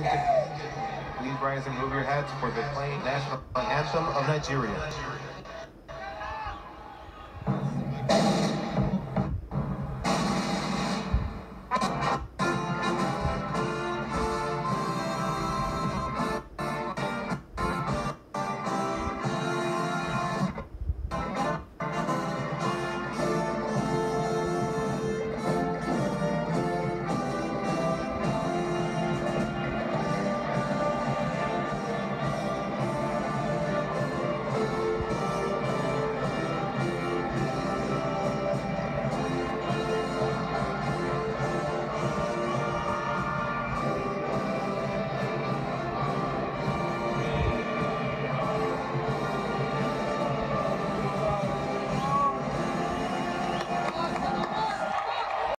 Please rise and move your hats for the playing national anthem of Nigeria.